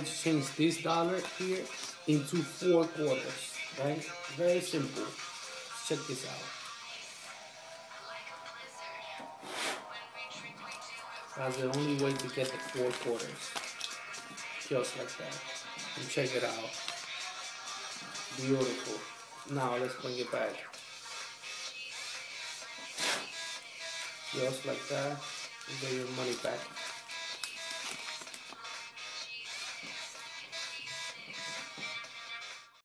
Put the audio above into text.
Change this dollar here into four quarters, right? Very simple. Check this out. That's the only way to get the four quarters. Just like that. And check it out. Beautiful. Now let's bring it back. Just like that. You get your money back.